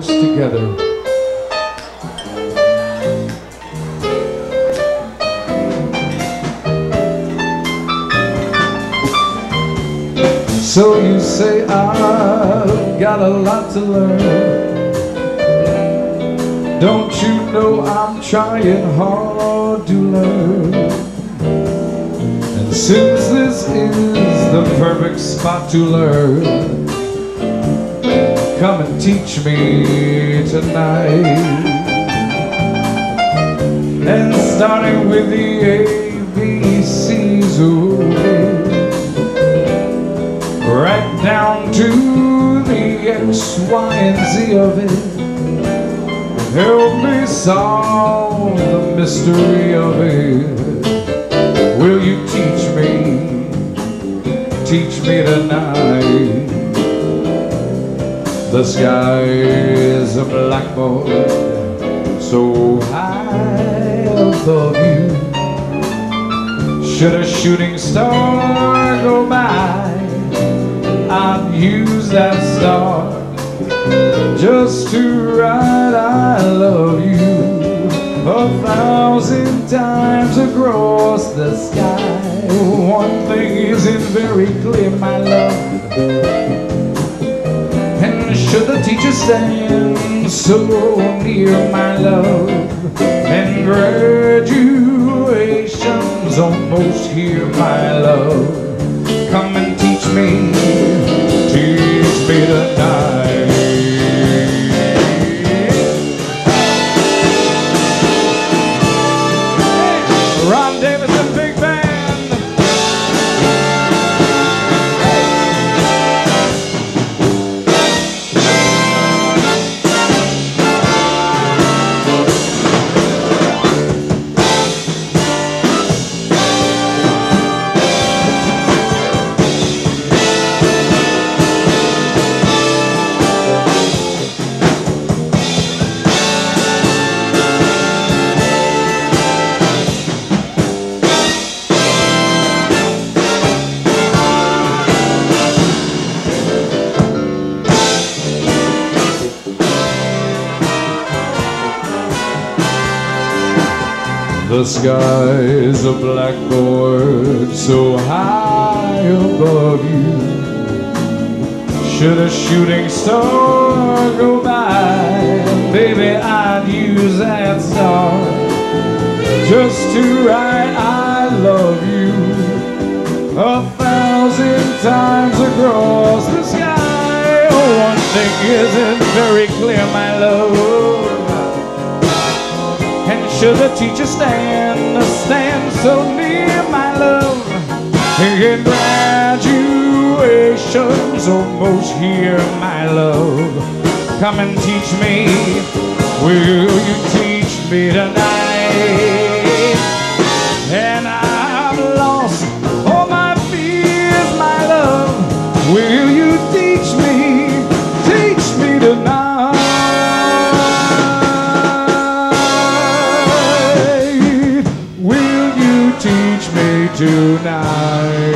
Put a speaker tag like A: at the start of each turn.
A: together. So you say I've got a lot to learn. Don't you know I'm trying hard to learn? And since this is the perfect spot to learn, teach me tonight. And starting with the ABCs, ooh, right down to the X, Y, and Z of it. Help me solve the mystery of it. Will you teach me? Teach me tonight. The sky is a blackboard so high above you. Should a shooting star go by, I'd use that star just to write I love you a thousand times across the sky. One thing isn't very clear, my love. Should the teacher stand so near, my love, and graduation's almost here, my love. Come and teach me, teach me tonight. Ron Davisson Big The sky's a blackboard so high above you. Should a shooting star go by, baby, I'd use that star just to write I love you a thousand times across the sky. Oh, one thing isn't very clear, my love. Should the teacher stand, stand so near, my love? And graduation's almost here, my love. Come and teach me, will you teach me tonight? teach me tonight.